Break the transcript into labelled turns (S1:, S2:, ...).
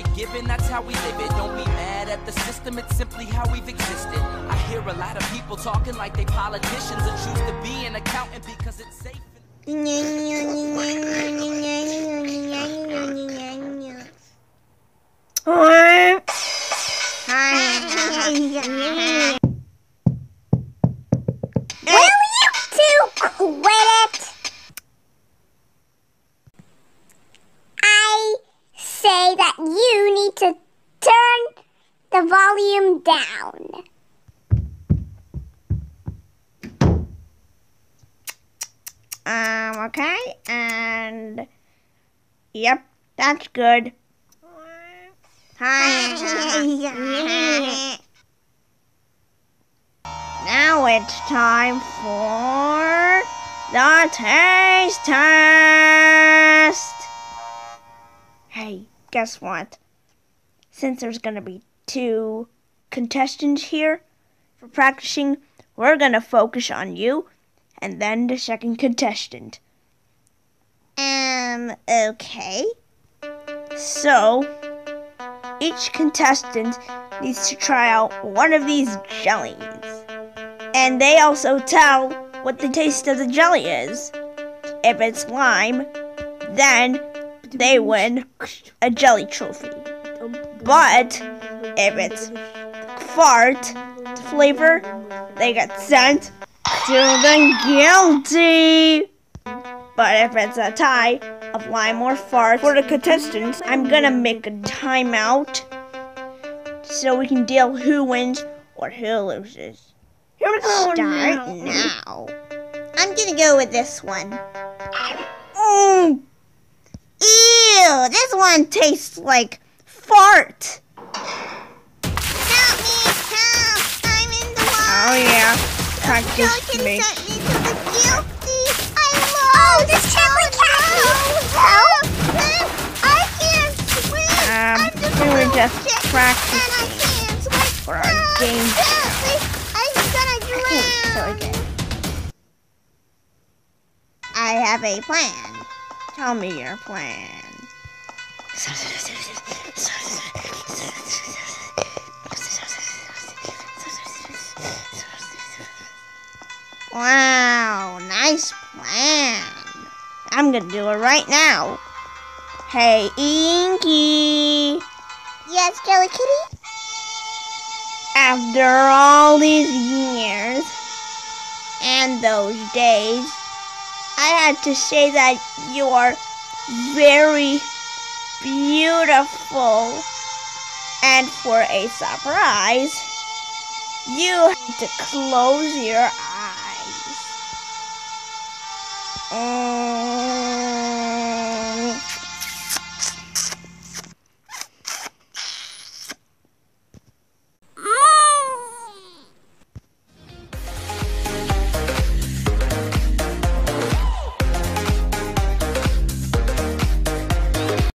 S1: shit given, that's how we live it. Don't be mad at the system, it's simply how we've existed. I hear a lot of people talking like they politicians and choose to be an accountant because it's safe.
S2: To turn the volume down.
S3: Um, okay, and yep, that's good. Hi. now it's time for the taste test. Hey, guess what? Since there's gonna be two contestants here for practicing, we're gonna focus on you and then the second contestant. Um, okay. So, each contestant needs to try out one of these jellies. And they also tell what the taste of the jelly is. If it's lime, then they win a jelly trophy. But if it's fart flavor, they get sent to the guilty. But if it's a tie of lime or fart for the contestants, I'm gonna make a timeout so we can deal who wins or who loses. Here we go. Start now. I'm gonna go with this one. Mm. Ew, this one tastes like fart.
S2: Help me! Help! I'm in the water!
S3: Oh yeah, practice
S2: Pelican
S3: makes
S2: sent me to the guilty! I'm lost! Oh, this temper cat! Help! I can't swim!
S3: Um,
S2: I'm just
S3: we were just practicing
S2: And I can't swim!
S3: for our
S2: Help!
S3: game.
S2: I'm gonna drown!
S3: so again. I have a plan. Tell me your plan. Wow, nice plan. I'm gonna do it right now. Hey, Inky.
S2: Yes, Jellykitty?
S3: After all these years and those days, I had to say that you are very beautiful. And for a surprise, you have to close your eyes. Mm.